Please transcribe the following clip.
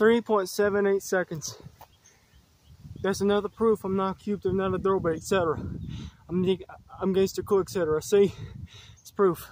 3.78 seconds. That's another proof I'm not cubed I'm not a throwback, etc. I'm I'm against the cool, etc. See, it's proof.